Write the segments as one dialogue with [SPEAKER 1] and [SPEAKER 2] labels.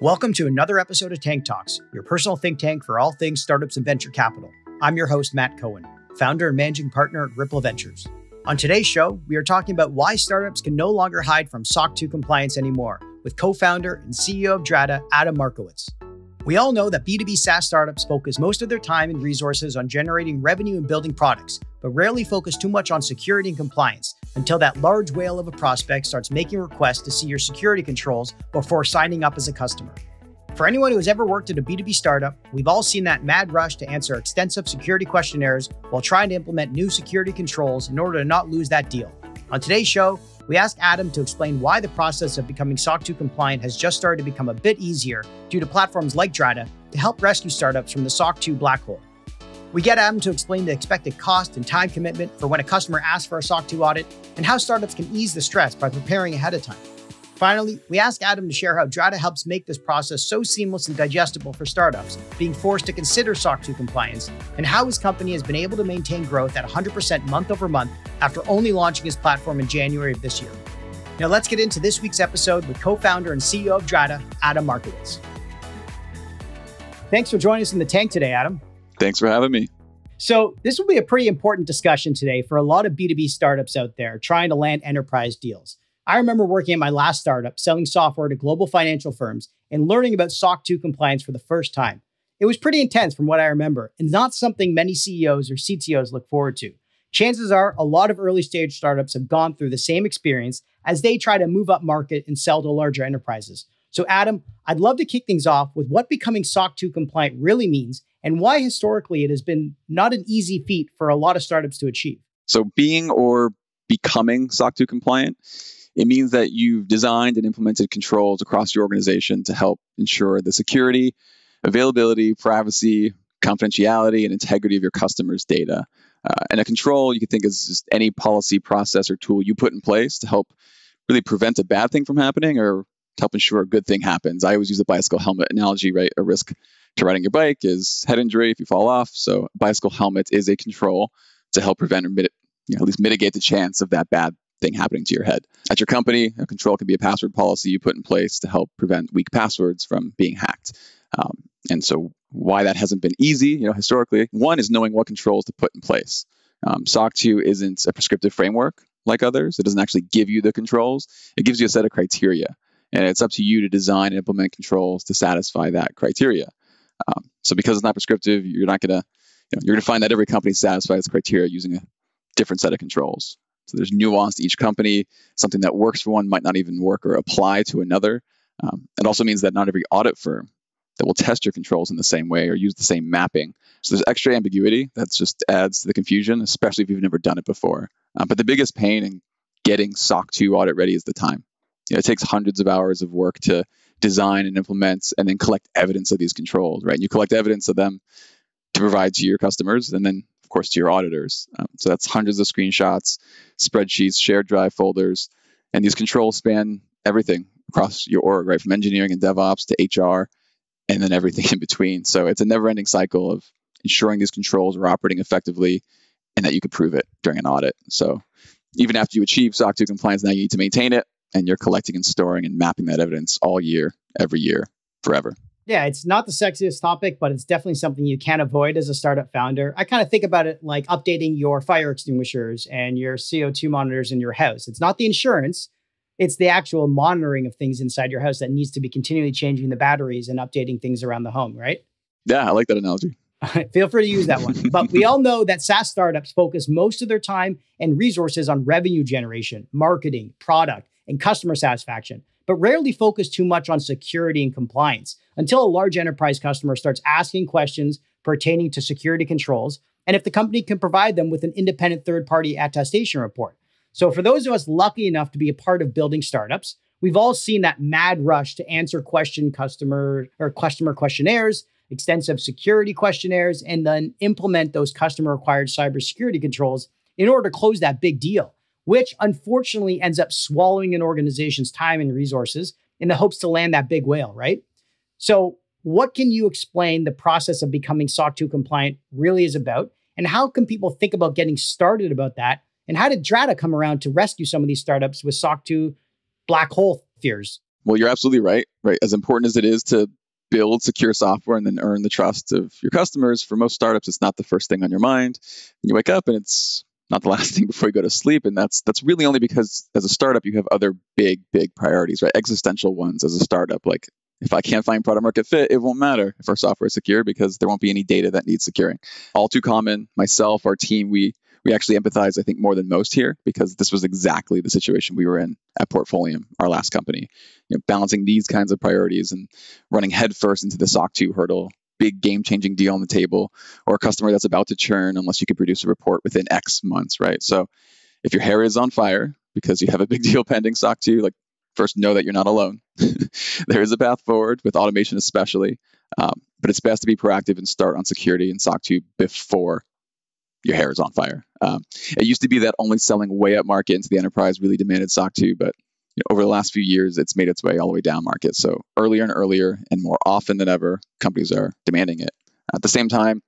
[SPEAKER 1] Welcome to another episode of Tank Talks, your personal think tank for all things startups and venture capital. I'm your host, Matt Cohen, founder and managing partner at Ripple Ventures. On today's show, we are talking about why startups can no longer hide from SOC 2 compliance anymore with co founder and CEO of Drata, Adam Markowitz. We all know that B2B SaaS startups focus most of their time and resources on generating revenue and building products, but rarely focus too much on security and compliance until that large whale of a prospect starts making requests to see your security controls before signing up as a customer. For anyone who has ever worked at a B2B startup, we've all seen that mad rush to answer extensive security questionnaires while trying to implement new security controls in order to not lose that deal. On today's show, we asked Adam to explain why the process of becoming SOC 2 compliant has just started to become a bit easier due to platforms like Drata to help rescue startups from the SOC 2 black hole. We get Adam to explain the expected cost and time commitment for when a customer asks for a SOC 2 audit and how startups can ease the stress by preparing ahead of time. Finally, we ask Adam to share how Drata helps make this process so seamless and digestible for startups, being forced to consider SOC 2 compliance, and how his company has been able to maintain growth at 100% month over month after only launching his platform in January of this year. Now, let's get into this week's episode with co founder and CEO of Drata, Adam Markowitz. Thanks for joining us in the tank today, Adam.
[SPEAKER 2] Thanks for having me.
[SPEAKER 1] So, this will be a pretty important discussion today for a lot of B2B startups out there trying to land enterprise deals. I remember working at my last startup, selling software to global financial firms and learning about SOC 2 compliance for the first time. It was pretty intense from what I remember, and not something many CEOs or CTOs look forward to. Chances are a lot of early stage startups have gone through the same experience as they try to move up market and sell to larger enterprises. So, Adam, I'd love to kick things off with what becoming SOC 2 compliant really means and why historically it has been not an easy feat for a lot of startups to achieve.
[SPEAKER 2] So, being or becoming SOC 2 compliant it means that you've designed and implemented controls across your organization to help ensure the security, availability, privacy, confidentiality, and integrity of your customers' data. Uh, and a control you can think is just any policy, process, or tool you put in place to help really prevent a bad thing from happening or to help ensure a good thing happens. I always use the bicycle helmet analogy, right? A risk to riding your bike is head injury if you fall off. So, bicycle helmet is a control to help prevent or mit- you know, at least mitigate the chance of that bad thing happening to your head. At your company, a control can be a password policy you put in place to help prevent weak passwords from being hacked. Um, and so, why that hasn't been easy, you know, historically, one is knowing what controls to put in place. Um, SOC 2 isn't a prescriptive framework like others. It doesn't actually give you the controls. It gives you a set of criteria, and it's up to you to design and implement controls to satisfy that criteria. Um, so, because it's not prescriptive, you're not gonna, you know, you're gonna find that every company satisfies criteria using a different set of controls. So there's nuance to each company. Something that works for one might not even work or apply to another. Um, it also means that not every audit firm that will test your controls in the same way or use the same mapping. So there's extra ambiguity that just adds to the confusion, especially if you've never done it before. Um, but the biggest pain in getting SOC 2 audit ready is the time. You know, it takes hundreds of hours of work to design and implement and then collect evidence of these controls, right? You collect evidence of them to provide to your customers, and then of course, to your auditors. Um, so that's hundreds of screenshots, spreadsheets, shared drive folders, and these controls span everything across your org, right, from engineering and DevOps to HR, and then everything in between. So it's a never-ending cycle of ensuring these controls are operating effectively and that you could prove it during an audit. So even after you achieve SOC 2 compliance, now you need to maintain it, and you're collecting and storing and mapping that evidence all year, every year, forever
[SPEAKER 1] yeah, it's not the sexiest topic, but it's definitely something you can't avoid as a startup founder. I kind of think about it like updating your fire extinguishers and your CO2 monitors in your house. It's not the insurance, it's the actual monitoring of things inside your house that needs to be continually changing the batteries and updating things around the home, right?
[SPEAKER 2] Yeah, I like that analogy.
[SPEAKER 1] Feel free to use that one. but we all know that SaaS startups focus most of their time and resources on revenue generation, marketing, product, and customer satisfaction but rarely focus too much on security and compliance until a large enterprise customer starts asking questions pertaining to security controls and if the company can provide them with an independent third party attestation report. So, for those of us lucky enough to be a part of building startups, we've all seen that mad rush to answer question customer or customer questionnaires, extensive security questionnaires, and then implement those customer required cybersecurity controls in order to close that big deal which unfortunately ends up swallowing an organization's time and resources in the hopes to land that big whale, right? So, what can you explain the process of becoming SOC 2 compliant really is about? And how can people think about getting started about that? And how did Drata come around to rescue some of these startups with SOC 2 black hole fears?
[SPEAKER 2] Well, you're absolutely right. Right. As important as it is to build secure software and then earn the trust of your customers, for most startups, it's not the first thing on your mind. And you wake up and it's not the last thing before you go to sleep. And that's that's really only because as a startup you have other big, big priorities, right? Existential ones as a startup. Like if I can't find product market fit, it won't matter if our software is secure because there won't be any data that needs securing. All too common. Myself, our team, we we actually empathize, I think, more than most here because this was exactly the situation we were in at Portfolium, our last company. You know, balancing these kinds of priorities and running headfirst into the SOC 2 hurdle big game changing deal on the table or a customer that's about to churn unless you can produce a report within X months, right? So if your hair is on fire because you have a big deal pending SOC 2, like first know that you're not alone. there is a path forward with automation, especially, um, but it's best to be proactive and start on security and SOC 2 before your hair is on fire. Um, it used to be that only selling way up market into the enterprise really demanded SOC 2, but you over the last few years, it's made its way all the way down market. So earlier and earlier, and more often than ever, companies are demanding it. At the same time,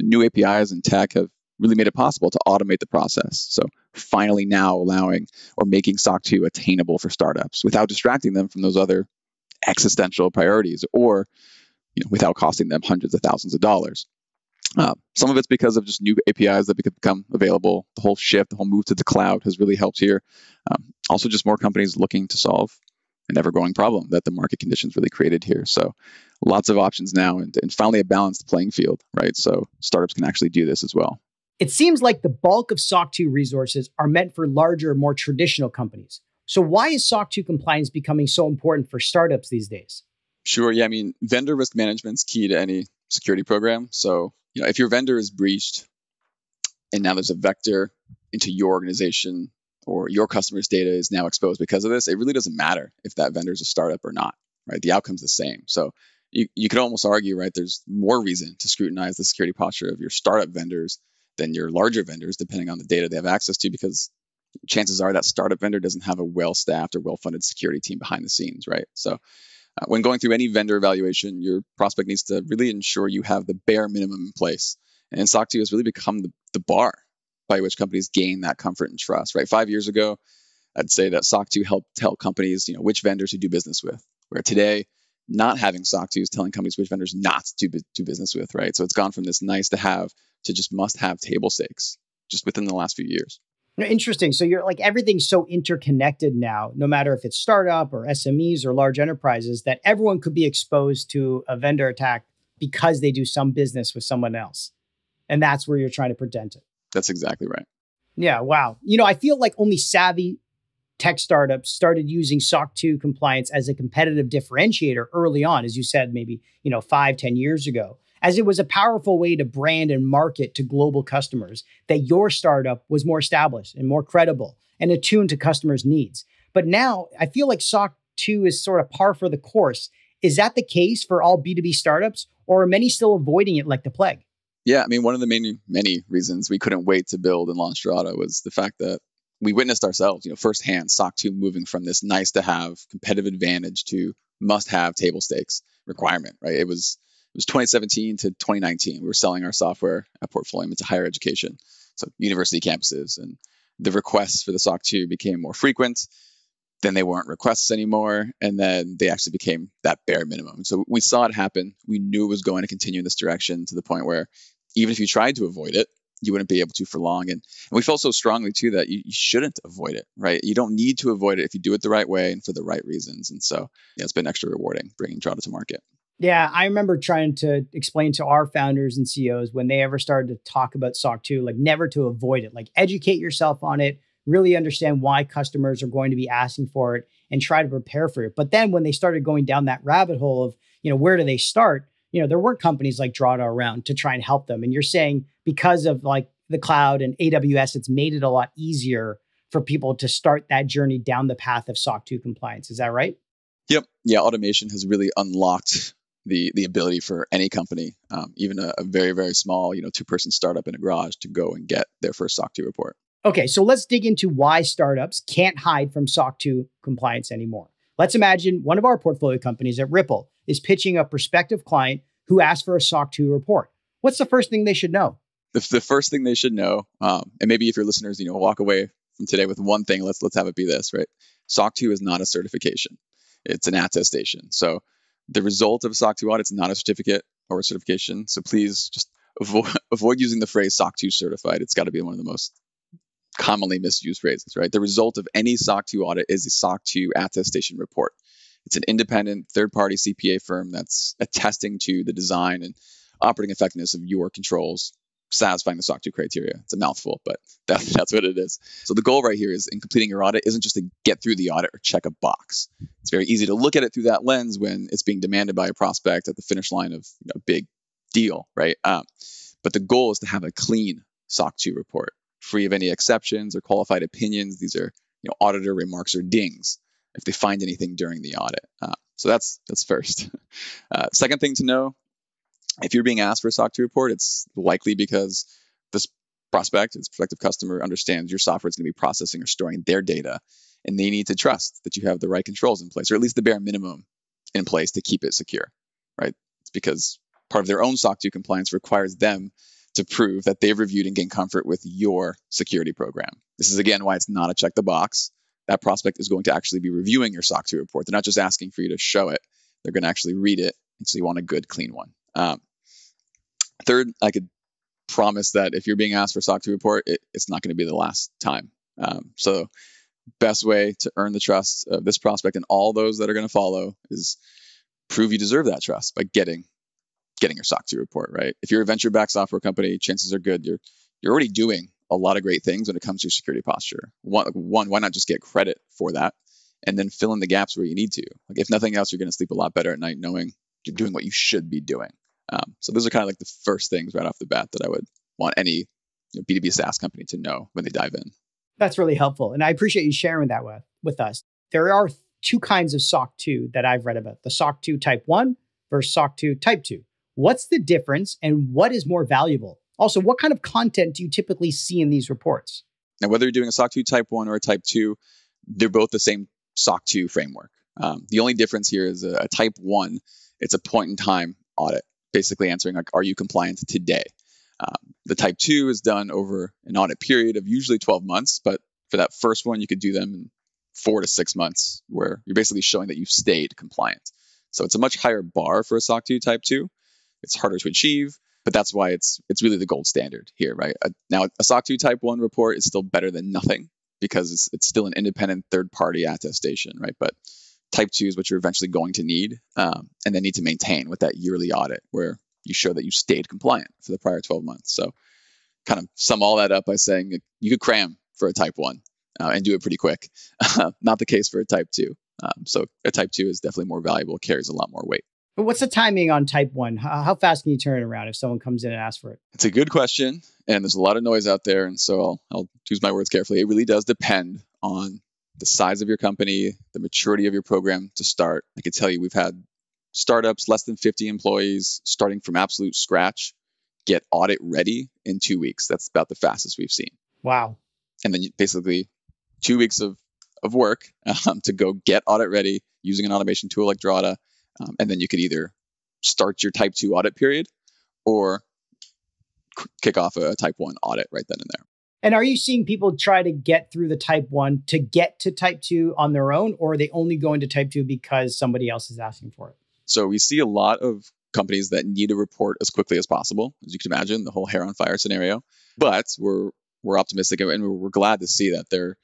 [SPEAKER 2] new APIs and tech have really made it possible to automate the process. So finally now allowing or making SOC 2 attainable for startups without distracting them from those other existential priorities or you know, without costing them hundreds of thousands of dollars. Uh, some of it's because of just new APIs that become available. The whole shift, the whole move to the cloud has really helped here. Um, also, just more companies looking to solve an ever growing problem that the market conditions really created here. So, lots of options now, and, and finally a balanced playing field, right? So, startups can actually do this as well.
[SPEAKER 1] It seems like the bulk of SOC 2 resources are meant for larger, more traditional companies. So, why is SOC 2 compliance becoming so important for startups these days?
[SPEAKER 2] Sure. Yeah. I mean, vendor risk management is key to any security program. So, you know, if your vendor is breached and now there's a vector into your organization or your customer's data is now exposed because of this, it really doesn't matter if that vendor is a startup or not, right? The outcome's the same. So you, you could almost argue, right, there's more reason to scrutinize the security posture of your startup vendors than your larger vendors, depending on the data they have access to, because chances are that startup vendor doesn't have a well staffed or well funded security team behind the scenes, right? So uh, when going through any vendor evaluation, your prospect needs to really ensure you have the bare minimum in place. And SOC 2 has really become the, the bar by which companies gain that comfort and trust, right? Five years ago, I'd say that SOC 2 helped tell companies, you know, which vendors to do business with. Where today, not having SOC 2 is telling companies which vendors not to do business with, right? So it's gone from this nice to have to just must have table stakes just within the last few years.
[SPEAKER 1] Interesting. So you're like everything's so interconnected now, no matter if it's startup or SMEs or large enterprises, that everyone could be exposed to a vendor attack because they do some business with someone else. And that's where you're trying to prevent it.
[SPEAKER 2] That's exactly right.
[SPEAKER 1] Yeah. Wow. You know, I feel like only savvy tech startups started using SOC 2 compliance as a competitive differentiator early on, as you said, maybe, you know, five, ten years ago as it was a powerful way to brand and market to global customers that your startup was more established and more credible and attuned to customers' needs. But now I feel like SOC 2 is sort of par for the course. Is that the case for all B2B startups, or are many still avoiding it like the plague?
[SPEAKER 2] Yeah, I mean, one of the many, many reasons we couldn't wait to build and launch Drata was the fact that we witnessed ourselves, you know, firsthand, SOC 2 moving from this nice to have competitive advantage to must have table stakes requirement, right? It was was 2017 to 2019. We were selling our software at Portfolium into higher education, so university campuses, and the requests for the SOC 2 became more frequent. Then they weren't requests anymore, and then they actually became that bare minimum. So we saw it happen. We knew it was going to continue in this direction to the point where even if you tried to avoid it, you wouldn't be able to for long. And, and we felt so strongly too that you, you, shouldn't avoid it, right? You don't need to avoid it if you do it the right way and for the right reasons. And so yeah, it's been extra rewarding bringing Drata to market.
[SPEAKER 1] Yeah, I remember trying to explain to our founders and CEOs when they ever started to talk about SOC 2, like never to avoid it, like educate yourself on it, really understand why customers are going to be asking for it and try to prepare for it. But then when they started going down that rabbit hole of, you know, where do they start? You know, there weren't companies like Drata around to try and help them. And you're saying because of like the cloud and AWS, it's made it a lot easier for people to start that journey down the path of SOC 2 compliance. Is that right?
[SPEAKER 2] Yep. Yeah, automation has really unlocked the the ability for any company, um, even a, a, very very small, you know, two person startup in a garage, to go and get their first SOC 2 report.
[SPEAKER 1] Okay, so let's dig into why startups can't hide from SOC 2 compliance anymore. Let's imagine one of our portfolio companies at Ripple is pitching a prospective client who asks for a SOC 2 report. What's the first thing they should know?
[SPEAKER 2] The, the first thing they should know, um, and maybe if your listeners, you know, walk away from today with one thing, let's let's have it be this, right? SOC 2 is not a certification it's an attestation. So the result of a SOC 2 audit is not a certificate or a certification. So please just avoid, avoid using the phrase SOC 2 certified. It's got to be one of the most commonly misused phrases, right? The result of any SOC 2 audit is a SOC 2 attestation report. It's an independent third party CPA firm that's attesting to the design and operating effectiveness of your controls, satisfying the SOC 2 criteria. It's a mouthful, but that, that's what it is. So the goal right here is in completing your audit isn't just to get through the audit or check a box. It's very easy to look at it through that lens when it's being demanded by a prospect at the finish line of you know, a big deal, right? Um, but the goal is to have a clean SOC 2 report, free of any exceptions or qualified opinions. These are you know, auditor remarks or dings if they find anything during the audit. Uh, so that's that's first. Uh, second thing to know, if you're being asked for a SOC 2 report, it's likely because this prospect, this prospective customer, understands your software is going to be processing or storing their data, and they need to trust that you have the right controls in place, or at least the bare minimum in place to keep it secure, right? It's because part of their own SOC 2 compliance requires them to prove that they've reviewed and gained comfort with your security program. This is again why it's not a check the box that prospect is going to actually be reviewing your SOC 2 report. They're not just asking for you to show it, they're going to actually read it. And so you want a good, clean one. Um, third, I could promise that if you're being asked for SOC 2 report, it, it's not going to be the last time. Um, so, best way to earn the trust of this prospect and all those that are going to follow is prove you deserve that trust by getting getting your SOC 2 report, right? If you're a venture backed software company, chances are good you're you're already doing a lot of great things when it comes to your security posture. One, one, why not just get credit for that and then fill in the gaps where you need to? Like if nothing else, you're going to sleep a lot better at night knowing you're doing what you should be doing. Um, so those are kind of like the first things right off the bat that I would want any you know, B2B SaaS company to know when they dive in.
[SPEAKER 1] That's really helpful. And I appreciate you sharing that with, with us. There are two kinds of SOC 2 that I've read about the SOC 2 type 1 versus SOC 2 type 2. What's the difference and what is more valuable? Also, what kind of content do you typically see in these reports?
[SPEAKER 2] Now, whether you're doing a SOC 2 Type 1 or a Type 2, they're both the same SOC 2 framework. Um, the only difference here is a, a, Type 1, it's a point in time audit, basically answering, like, are you compliant today? Um, the Type 2 is done over an audit period of usually 12 months, but for that first one, you could do them in four to six months, where you're basically showing that you've stayed compliant. So it's a much higher bar for a SOC 2 Type 2. It's harder to achieve but that's why it's it's really the gold standard here, right? Uh, now, a SOC 2 Type 1 report is still better than nothing because it's, it's still an independent third party attestation, right? But Type 2 is what you're eventually going to need um, and then need to maintain with that yearly audit where you show that you stayed compliant for the prior 12 months. So, kind of sum all that up by saying you could cram for a Type 1 uh, and do it pretty quick. Not the case for a Type 2. Um, so, a Type 2 is definitely more valuable, carries a lot more weight.
[SPEAKER 1] But what's the timing on type one? How, fast can you turn it around if someone comes in and asks for it?
[SPEAKER 2] It's a good question. And there's a lot of noise out there. And so I'll, I'll choose my words carefully. It really does depend on the size of your company, the maturity of your program to start. I can tell you we've had startups, less than 50 employees, starting from absolute scratch, get audit ready in two weeks. That's about the fastest we've seen.
[SPEAKER 1] Wow.
[SPEAKER 2] And then basically two weeks of, of work um, to go get audit ready using an automation tool like Drata um, and then you could either start your type 2 audit period or kick off a type 1 audit right then and there.
[SPEAKER 1] And are you seeing people try to get through the type 1 to get to type 2 on their own, or are they only going to type 2 because somebody else is asking for it?
[SPEAKER 2] So we see a lot of companies that need a report as quickly as possible, as you can imagine, the whole hair on fire scenario. But we're we're optimistic and we're glad to see that they're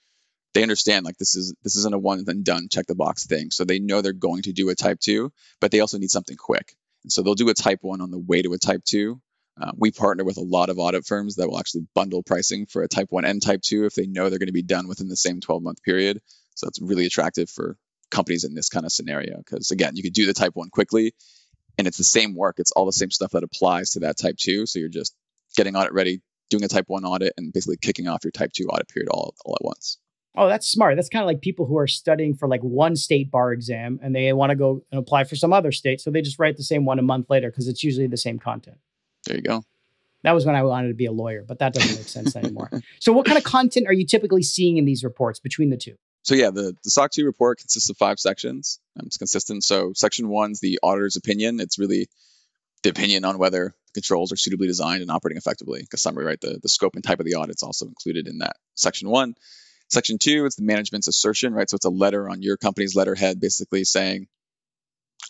[SPEAKER 2] they understand like this is this isn't a one and done check the box thing. So they know they're going to do a type two, but they also need something quick. And so they'll do a type one on the way to a type two. Uh, we partner with a lot of audit firms that will actually bundle pricing for a type one and type two if they know they're going to be done within the same 12 month period. So that's really attractive for companies in this kind of scenario because again, you could do the type one quickly and it's the same work. It's all the same stuff that applies to that type two. So you're just getting audit ready, doing a type one audit, and basically kicking off your type two audit period all, all at once.
[SPEAKER 1] Oh, that's smart. That's kind of like people who are studying for like one state bar exam and they want to go and apply for some other state. So they just write the same one a month later because it's usually the same content.
[SPEAKER 2] There you go.
[SPEAKER 1] That was when I wanted to be a lawyer, but that doesn't make sense anymore. So, what kind of content are you typically seeing in these reports between the two?
[SPEAKER 2] So, yeah, the, the SOC 2 report consists of five sections. Um, it's consistent. So, section one's the auditor's opinion. It's really the opinion on whether the controls are suitably designed and operating effectively. A summary, right? The, the scope and type of the audit is also included in that section one. Section two, it's the management's assertion, right? So it's a letter on your company's letterhead basically saying,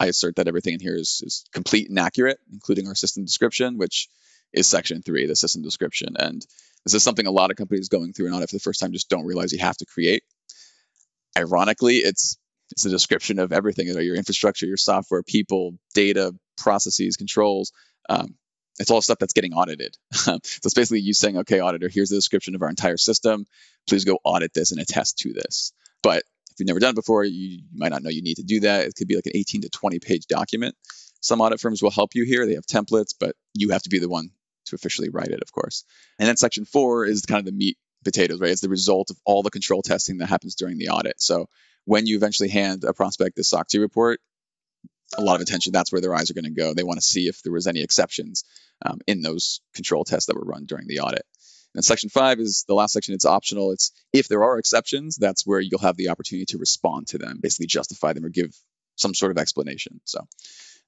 [SPEAKER 2] I assert that everything in here is, is complete and accurate, including our system description, which is section three, the system description. And this is something a lot of companies going through an audit for the first time just don't realize you have to create. Ironically, it's it's a description of everything, you know, your infrastructure, your software, people, data, processes, controls. Um, it's all stuff that's getting audited. so it's basically you saying, okay, auditor, here's the description of our entire system. Please go audit this and attest to this. But if you've never done it before, you, might not know you need to do that. It could be like an 18 to 20 page document. Some audit firms will help you here. They have templates, but you have to be the one to officially write it, of course. And then section four is kind of the meat potatoes, right? It's the result of all the control testing that happens during the audit. So when you eventually hand a prospect the SOC 2 report, a lot of attention, that's where their eyes are going to go. They want to see if there was any exceptions um, in those control tests that were run during the audit. And section five is the last section. It's optional. It's if there are exceptions, that's where you'll have the opportunity to respond to them, basically justify them or give some sort of explanation. So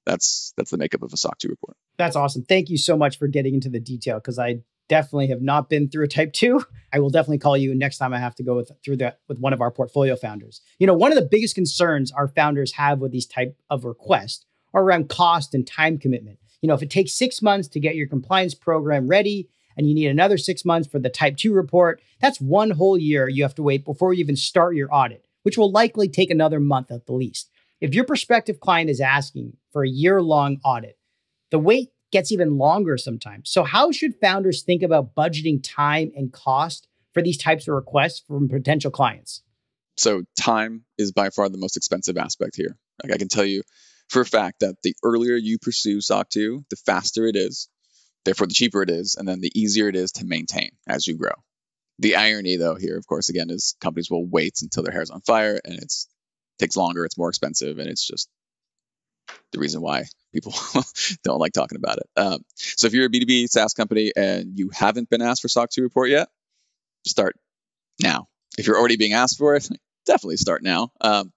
[SPEAKER 2] that's that's the makeup of a SOC 2 report.
[SPEAKER 1] That's awesome. Thank you so much for getting into the detail because I definitely have not been through a type 2. I will definitely call you next time I have to go with, through that with one of our portfolio founders. You know, one of the biggest concerns our founders have with these type of requests are around cost and time commitment. You know, if it takes 6 months to get your compliance program ready and you need another 6 months for the type 2 report, that's one whole year you have to wait before you even start your audit, which will likely take another month at the least. If your prospective client is asking for a year long audit, the wait gets even longer sometimes. So, how should founders think about budgeting time and cost for these types of requests from potential clients?
[SPEAKER 2] So, time is by far the most expensive aspect here. Like I can tell you for a fact that the earlier you pursue SOC 2, the faster it is, therefore, the cheaper it is, and then the easier it is to maintain as you grow. The irony, though, here, of course, again, is companies will wait until their hair's on fire and it's takes longer, it's more expensive, and it's just the reason why people don't like talking about it. Um, so if you're a B2B SaaS company and you haven't been asked for SOC 2 report yet, start now. If you're already being asked for it, definitely start now. Um,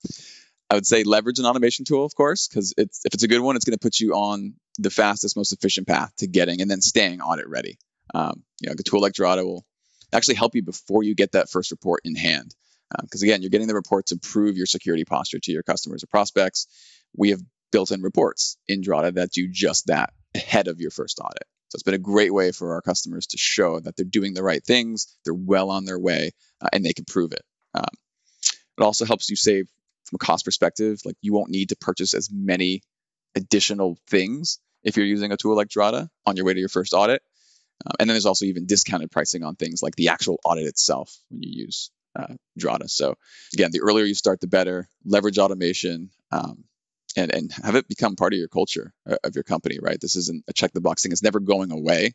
[SPEAKER 2] I would say leverage an automation tool, of course, because it's if it's a good one, it's going to put you on the fastest, most efficient path to getting and then staying audit ready. Um, you know, a tool like Drata will actually help you before you get that first report in hand. Because um, again, you're getting the report to prove your security posture to your customers or prospects. We have built-in reports in Drata that do just that ahead of your first audit. So it's been a great way for our customers to show that they're doing the right things, they're well on their way, uh, and they can prove it. Um, it also helps you save from a cost perspective. Like you won't need to purchase as many additional things if you're using a tool like Drata on your way to your first audit. Uh, and then there's also even discounted pricing on things like the actual audit itself when you use uh, Drata. So again, the earlier you start, the better. Leverage automation um, and and have it become part of your culture uh, of your company. Right. This isn't a check the box thing. It's never going away.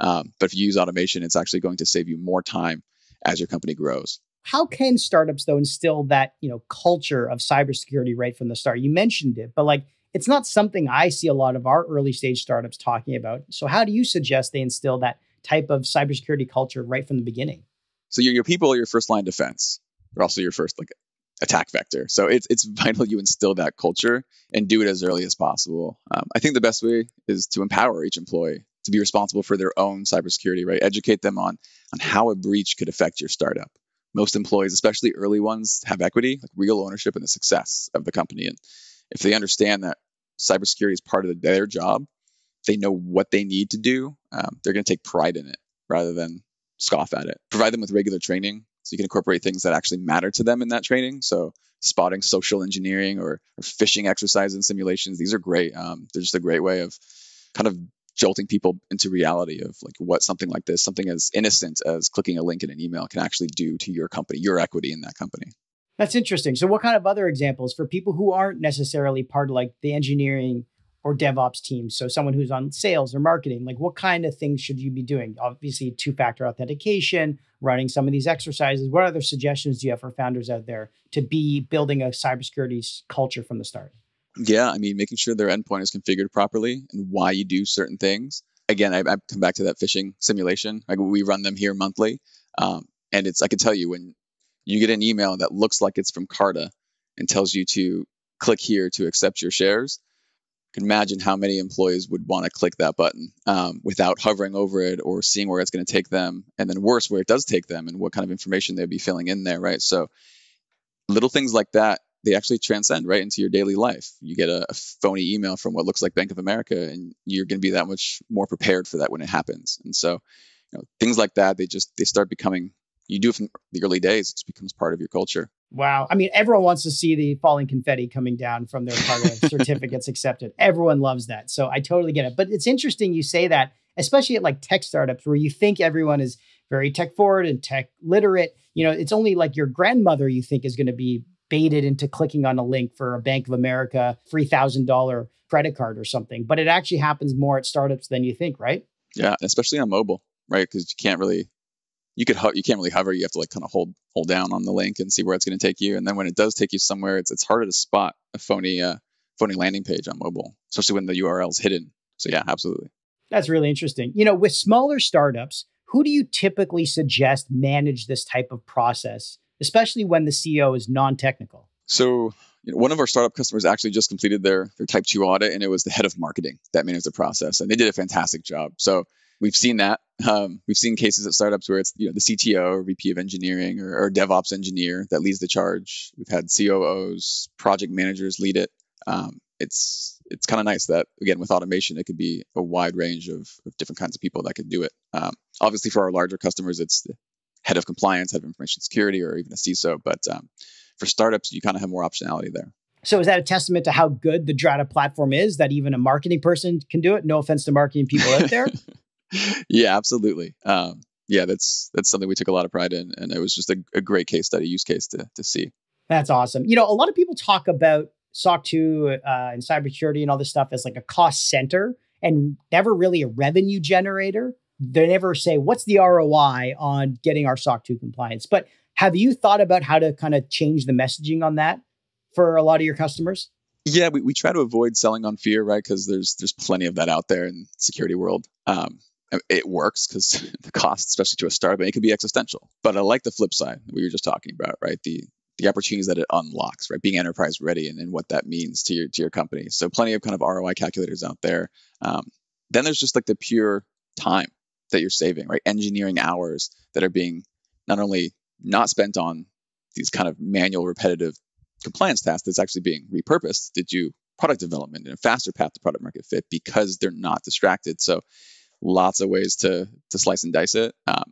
[SPEAKER 2] Um, but if you use automation, it's actually going to save you more time as your company grows.
[SPEAKER 1] How can startups though instill that you know culture of cybersecurity right from the start? You mentioned it, but like it's not something I see a lot of our early stage startups talking about. So how do you suggest they instill that type of cybersecurity culture right from the beginning?
[SPEAKER 2] So your, your people are your first line defense. They're also your first like attack vector. So it's it's vital you instill that culture and do it as early as possible. Um, I think the best way is to empower each employee to be responsible for their own cybersecurity. Right, educate them on on how a breach could affect your startup. Most employees, especially early ones, have equity, like real ownership in the success of the company. And if they understand that cybersecurity is part of their job, they know what they need to do. Um, they're going to take pride in it rather than scoff at it. Provide them with regular training so you can incorporate things that actually matter to them in that training. So spotting social engineering or, or phishing exercises and simulations, these are great. Um, they're just a great way of kind of jolting people into reality of like what something like this, something as innocent as clicking a link in an email can actually do to your company, your equity in that company.
[SPEAKER 1] That's interesting. So what kind of other examples for people who aren't necessarily part of like the engineering or DevOps teams. So someone who's on sales or marketing, like what kind of things should you be doing? Obviously, two-factor authentication, running some of these exercises. What other suggestions do you have for founders out there to be building a cybersecurity culture from the start?
[SPEAKER 2] Yeah, I mean, making sure their endpoint is configured properly and why you do certain things. Again, I, I come back to that phishing simulation. Like we run them here monthly, um, and it's I can tell you when you get an email that looks like it's from Carta and tells you to click here to accept your shares You can imagine how many employees would want to click that button um, without hovering over it or seeing where it's going to take them, and then worse, where it does take them and what kind of information they'd be filling in there, right? So little things like that they actually transcend right into your daily life. You get a, a, phony email from what looks like Bank of America, and you're going to be that much more prepared for that when it happens. And so, you know, things like that, they just they start becoming. You do it from the early days; it becomes part of your culture.
[SPEAKER 1] Wow. I mean, everyone wants to see the falling confetti coming down from their part of certificates accepted. Everyone loves that. So I totally get it. But it's interesting you say that, especially at like tech startups where you think everyone is very tech forward and tech literate. You know, it's only like your grandmother you think is going to be baited into clicking on a link for a Bank of America $3,000 credit card or something. But it actually happens more at startups than you think, right?
[SPEAKER 2] Yeah, especially on mobile, right? Because you can't really you could ho- you can't really hover. You have to like kind of hold hold down on the link and see where it's going to take you. And then when it does take you somewhere, it's it's harder to spot a phony uh, phony landing page on mobile, especially when the URL is hidden. So yeah, absolutely.
[SPEAKER 1] That's really interesting. You know, with smaller startups, who do you typically suggest manage this type of process, especially when the CEO is non-technical?
[SPEAKER 2] So you know, one of our startup customers actually just completed their their type 2 audit and it was the head of marketing that managed the process and they did a fantastic job so we've seen that. Um, we've seen cases at startups where it's you know the CTO or VP of engineering or, or DevOps engineer that leads the charge. We've had COOs, project managers lead it. Um, it's it's kind of nice that again with automation it could be a wide range of, of different kinds of people that could do it. Um, obviously for our larger customers it's the head of compliance, head of information security, or even a CISO. But um, for startups you kind of have more optionality there.
[SPEAKER 1] So is that a testament to how good the Drata platform is that even a marketing person can do it? No offense to marketing people out there.
[SPEAKER 2] yeah, absolutely. Um, yeah, that's that's something we took a lot of pride in, and it was just a, a great case study, use case to to see.
[SPEAKER 1] That's awesome. You know, a lot of people talk about SOC 2 uh, and cybersecurity and all this stuff as like a cost center and never really a revenue generator. They never say, what's the ROI on getting our SOC 2 compliance? But have you thought about how to kind of change the messaging on that for a lot of your customers?
[SPEAKER 2] Yeah, we, we try to avoid selling on fear, right? Because there's there's plenty of that out there in security world. Um, it works because the cost, especially to a startup, it can be existential. But I like the flip side we were just talking about, right? The the opportunities that it unlocks, right? Being enterprise ready and, and what that means to your to your company. So plenty of kind of ROI calculators out there. Um, then there's just like the pure time that you're saving, right? Engineering hours that are being not only not spent on these kind of manual, repetitive compliance tasks that's actually being repurposed to do product development and a faster path to product market fit because they're not distracted. So lots of ways to to slice and dice it. Um,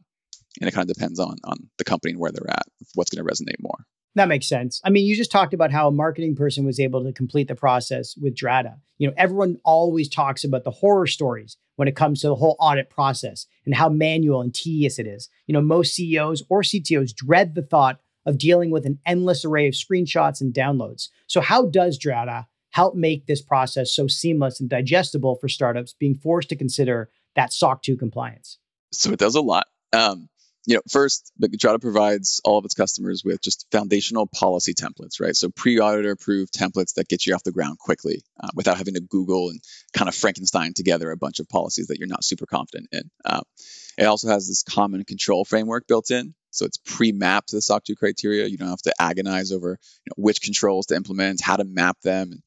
[SPEAKER 2] and it kind of depends on on the company and where they're at, what's going to resonate more.
[SPEAKER 1] That makes sense. I mean, you just talked about how a marketing person was able to complete the process with Drata. You know, everyone always talks about the horror stories when it comes to the whole audit process and how manual and tedious it is. You know, most CEOs or CTOs dread the thought of dealing with an endless array of screenshots and downloads. So, how does Drata help make this process so seamless and digestible for startups being forced to consider that SOC 2 compliance?
[SPEAKER 2] So it does a lot. Um, you know, first, Drata provides all of its customers with just foundational policy templates, right? So pre-auditor approved templates that get you off the ground quickly uh, without having to Google and kind of Frankenstein together a bunch of policies that you're not super confident in. Uh, it also has this common control framework built in. So it's pre-mapped to the SOC 2 criteria. You don't have to agonize over you know, which controls to implement, how to map them, and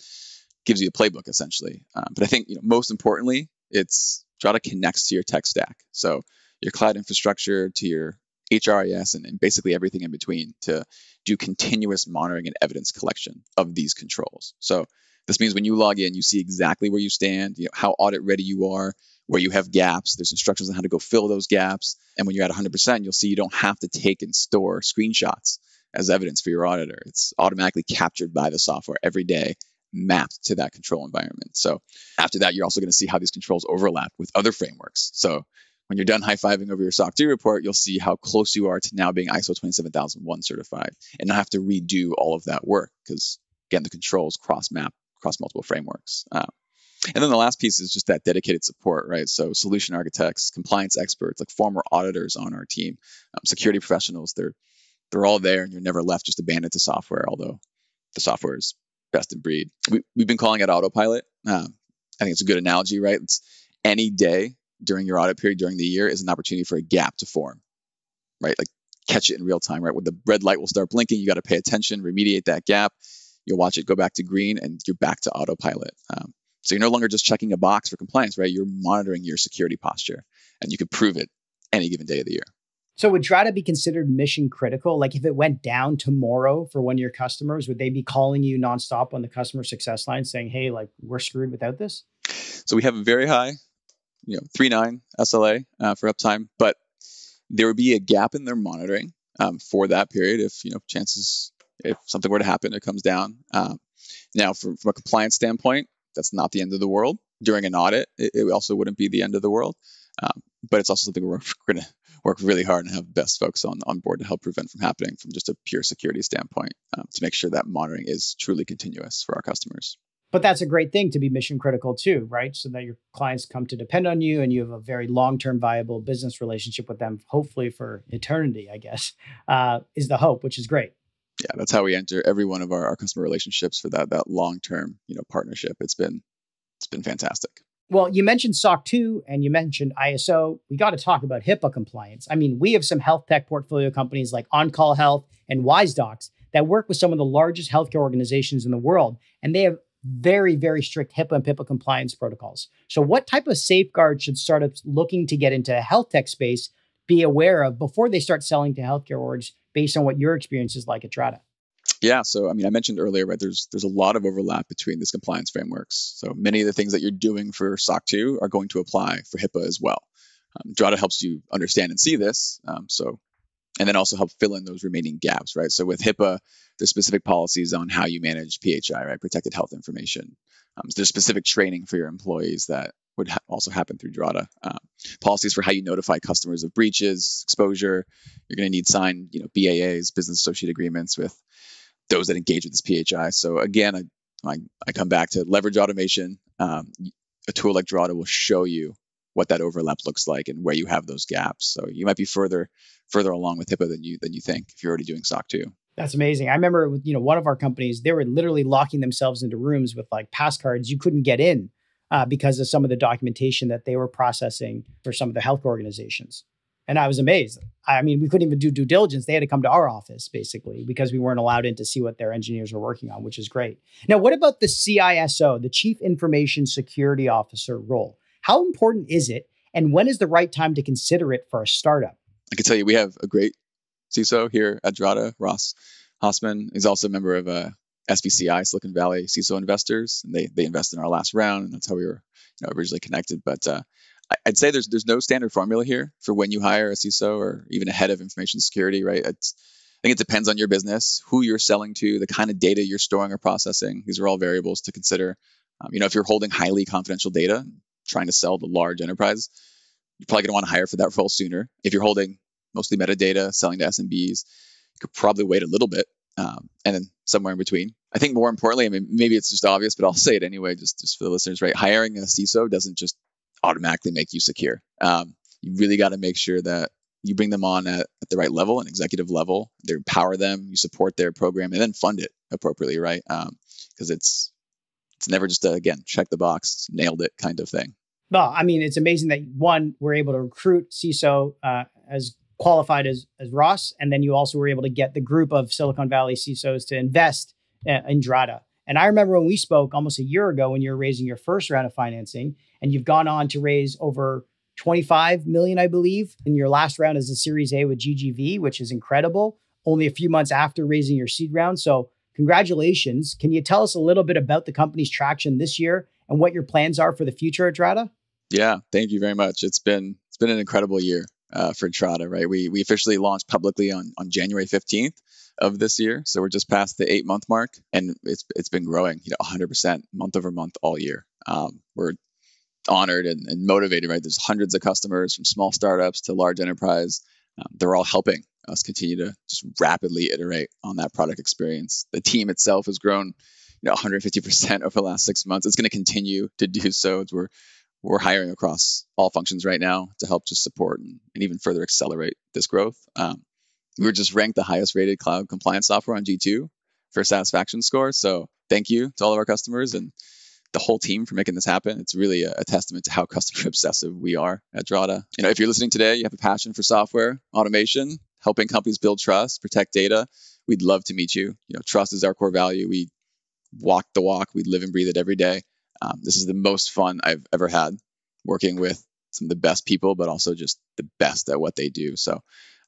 [SPEAKER 2] gives you a playbook essentially. Um, but I think you know, most importantly, it's Drata connects to your tech stack. So your cloud infrastructure to your HRIS and, and, basically everything in between to do continuous monitoring and evidence collection of these controls. So this means when you log in, you see exactly where you stand, you know, how audit ready you are, where you have gaps. There's instructions on how to go fill those gaps. And when you're at 100%, you'll see you don't have to take and store screenshots as evidence for your auditor. It's automatically captured by the software every day mapped to that control environment. So after that, you're also going to see how these controls overlap with other frameworks. So when you're done high fiving over your SOC 2 report, you'll see how close you are to now being ISO 27001 certified and not have to redo all of that work because, again, the controls cross map across multiple frameworks. Uh, and then the last piece is just that dedicated support, right? So solution architects, compliance experts, like former auditors on our team, um, security professionals, they're they're all there and you're never left just abandoned to software, although the software is best in breed. We, have been calling it autopilot. Um, I think it's a good analogy, right? It's any day during your audit period during the year is an opportunity for a gap to form, right? Like catch it in real time, right? When the red light will start blinking, you got to pay attention, remediate that gap. You'll watch it go back to green, and you're back to autopilot. Um, So you're no longer just checking a box for compliance, right? You're monitoring your security posture and you can prove it any given day of the year.
[SPEAKER 1] So would Drata be considered mission critical? Like if it went down tomorrow for one of your customers, would they be calling you nonstop on the customer success line saying, hey, like we're screwed without this?
[SPEAKER 2] So we have a very high, you know, three nine SLA uh, for uptime, but there would be a gap in their monitoring um, for that period if, you know, chances, if something were to happen, it comes down. Um, now, from, from a compliance standpoint, that's not the end of the world. During an audit, it, it also wouldn't be the end of the world. Um, but it's also something we're, going to work really hard and have the best folks on, on board to help prevent from happening from just a pure security standpoint um, to make sure that monitoring is truly continuous for our customers.
[SPEAKER 1] But that's a great thing to be mission critical too, right? So that your clients come to depend on you and you have a very long term viable business relationship with them, hopefully for eternity, I guess, uh, is the hope, which is great.
[SPEAKER 2] Yeah, that's how we enter every one of our, our customer relationships for that that long term, you know, partnership. It's been it's been fantastic.
[SPEAKER 1] Well, you mentioned SOC 2 and you mentioned ISO. We got to talk about HIPAA compliance. I mean, we have some health tech portfolio companies like OnCall Health and WiseDocs that work with some of the largest healthcare organizations in the world, and they have very, very strict HIPAA and PIPA compliance protocols. So, what type of safeguards should startups looking to get into a health tech space be aware of before they start selling to healthcare orgs based on what your experience is like at Drata?
[SPEAKER 2] Yeah, so I mean, I mentioned earlier, right? There's there's a lot of overlap between these compliance frameworks. So many of the things that you're doing for SOC 2 are going to apply for HIPAA as well. Um, Drata helps you understand and see this. Um, so, and then also help fill in those remaining gaps, right? So with HIPAA, there's specific policies on how you manage PHI, right? Protected health information. Um, so there's specific training for your employees that would ha- also happen through Drata. Um, policies for how you notify customers of breaches, exposure. You're going to need signed, you know, BAAs, business associate agreements with those that engage with this PHI. So again, I, I, I come back to leverage automation. Um, a tool like Drata will show you what that overlap looks like and where you have those gaps. So you might be further further along with HIPAA than you than you think if you're already doing SOC 2.
[SPEAKER 1] That's amazing. I remember you know one of our companies, they were literally locking themselves into rooms with like pass cards. You couldn't get in uh, because of some of the documentation that they were processing for some of the health organizations. And I was amazed. I mean, we couldn't even do due diligence. They had to come to our office basically because we weren't allowed in to see what their engineers were working on, which is great. Now, what about the CISO, the Chief Information Security Officer role? How important is it? And when is the right time to consider it for a startup?
[SPEAKER 2] I can tell you we have a great CISO here at Drata, Ross Hausman. He's also a member of uh, SVCI, Silicon Valley CISO Investors, and they they invested in our last round, and that's how we were you know, originally connected. But uh, I'd say there's there's no standard formula here for when you hire a CISO or even a head of information security, right? It's, I think it depends on your business, who you're selling to, the kind of data you're storing or processing. These are all variables to consider. Um, you know, if you're holding highly confidential data, trying to sell to large enterprise, you're probably going to want to hire for that role sooner. If you're holding mostly metadata, selling to SMBs, you could probably wait a little bit, um, and then somewhere in between. I think more importantly, I mean, maybe it's just obvious, but I'll say it anyway, just just for the listeners, right? Hiring a CISO doesn't just automatically make you secure. Um, you really got to make sure that you bring them on at, at the right level, an executive level. They empower them, you support their program, and then fund it appropriately, right? Because um, it's it's never just a, again check the box, nailed it kind of thing.
[SPEAKER 1] Well, I mean, it's amazing that one we're able to recruit CISO uh, as qualified as as Ross, and then you also were able to get the group of Silicon Valley CISOs to invest uh, in Drata. And I remember when we spoke almost a year ago when you were raising your first round of financing, and you've gone on to raise over 25 million, I believe, in your last round as a Series A with GGV, which is incredible. Only a few months after raising your seed round. So, congratulations. Can you tell us a little bit about the company's traction this year and what your plans are for the future at Drata?
[SPEAKER 2] Yeah, thank you very much. It's been it's been an incredible year uh, for Drata, right? We we officially launched publicly on on January 15th of this year. So we're just past the eight month mark, and it's it's been growing, you know, 100% month over month all year. Um, we're honored and, and, motivated, right? There's hundreds of customers from small startups to large enterprise. Um, they're all helping us continue to just rapidly iterate on that product experience. The team itself has grown, you know, 150% over the last six months. It's going to continue to do so. As we're we're hiring across all functions right now to help just support and, and even further accelerate this growth. Um, we were just ranked the highest rated cloud compliance software on G2 for satisfaction score. So thank you to all of our customers and the whole team for making this happen. It's really a, a testament to how customer obsessive we are at Drata. You know, if you're listening today, you have a passion for software, automation, helping companies build trust, protect data. We'd love to meet you. You know, trust is our core value. We walk the walk. We live and breathe it every day. Um, this is the most fun I've ever had working with some of the best people, but also just the best at what they do. So,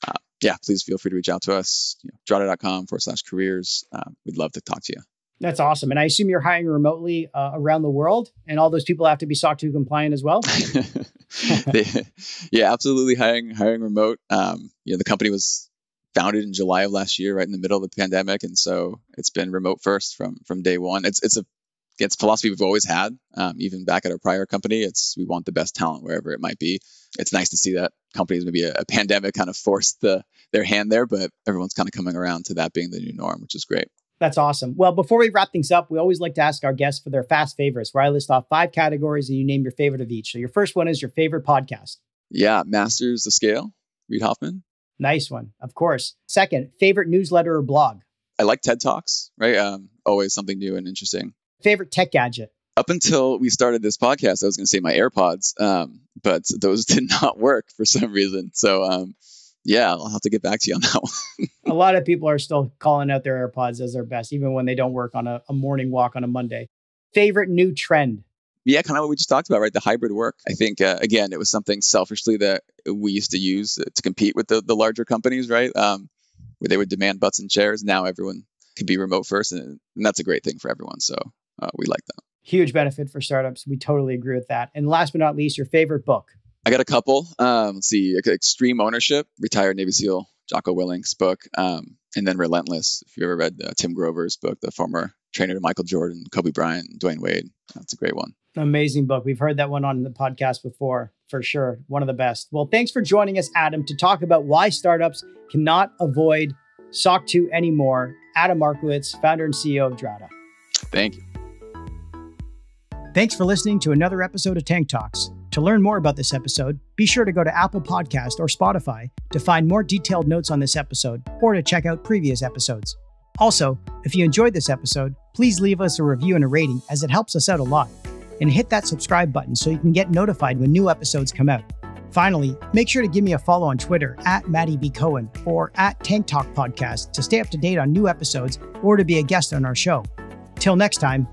[SPEAKER 2] uh, yeah, please feel free to reach out to us. You know, Drata.com forward slash careers. Uh, we'd love to talk to you.
[SPEAKER 1] That's awesome. And I assume you're hiring remotely uh, around the world, and all those people have to be SOC 2 compliant as well.
[SPEAKER 2] they, yeah, absolutely hiring hiring remote. Um, you know, the company was founded in July of last year, right in the middle of the pandemic, and so it's been remote first from from day one. It's it's a it's philosophy we've always had, um, even back at our prior company. It's we want the best talent wherever it might be. It's nice to see that companies maybe a, a pandemic kind of forced the their hand there, but everyone's kind of coming around to that being the new norm, which is great.
[SPEAKER 1] That's awesome. Well, before we wrap things up, we always like to ask our guests for their fast favorites, where I list off five categories and you name your favorite of each. So your first one is your favorite podcast.
[SPEAKER 2] Yeah, Masters the Scale, Reid Hoffman.
[SPEAKER 1] Nice one, of course. Second, favorite newsletter or blog.
[SPEAKER 2] I like TED Talks, right? Um, always something new and interesting.
[SPEAKER 1] Favorite tech gadget.
[SPEAKER 2] Up until we started this podcast, I was going to say my AirPods, um, but those did not work for some reason. So um, yeah, I'll have to get back to you on that one.
[SPEAKER 1] a lot of people are still calling out their AirPods as their best, even when they don't work on a, a morning walk on a Monday. Favorite new trend?
[SPEAKER 2] Yeah, kind of what we just talked about, right? The hybrid work. I think, uh, again, it was something selfishly that we used to use to compete with the, the larger companies, right? Um, where they would demand butts and chairs. Now everyone can be remote first, and, and that's a great thing for everyone. So uh, we like that.
[SPEAKER 1] Huge benefit for startups. We totally agree with that. And last but not least, your favorite book?
[SPEAKER 2] I got a couple. Um, let's see, Extreme Ownership, retired Navy SEAL Jocko Willink's book, um, and then Relentless. If you ever read uh, Tim Grover's book, the former trainer to Michael Jordan, Kobe Bryant, Dwyane Wade, that's a great one.
[SPEAKER 1] Amazing book. We've heard that one on the podcast before, for sure. One of the best. Well, thanks for joining us, Adam, to talk about why startups cannot avoid SOC 2 anymore. Adam Markowitz, founder and CEO of Drata.
[SPEAKER 2] Thank you.
[SPEAKER 1] Thanks for listening to another episode of Tank Talks. To learn more about this episode, be sure to go to Apple Podcast or Spotify to find more detailed notes on this episode or to check out previous episodes. Also, if you enjoyed this episode, please leave us a review and a rating as it helps us out a lot. And hit that subscribe button so you can get notified when new episodes come out. Finally, make sure to give me a follow on Twitter at Maddie B. Cohen or at Tank Talk Podcast to stay up to date on new episodes or to be a guest on our show. Till next time,